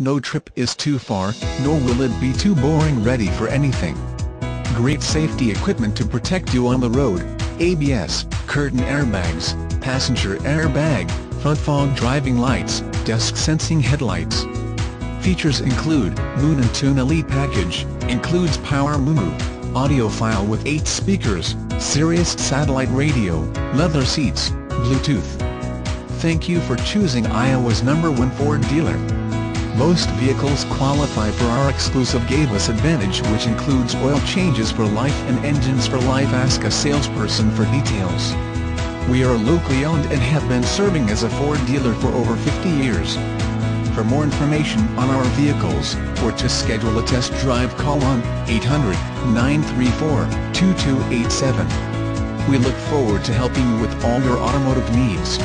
No trip is too far, nor will it be too boring ready for anything. Great safety equipment to protect you on the road, ABS, curtain airbags, passenger airbag, front fog driving lights, dusk sensing headlights. Features include, Moon and Tune Elite Package, includes Power Moonroof, audio file with 8 speakers, Sirius satellite radio, leather seats, Bluetooth. Thank you for choosing Iowa's number one Ford dealer. Most vehicles qualify for our exclusive Gabus Advantage which includes oil changes for life and engines for life ask a salesperson for details. We are locally owned and have been serving as a Ford dealer for over 50 years. For more information on our vehicles, or to schedule a test drive call on 800-934-2287. We look forward to helping you with all your automotive needs.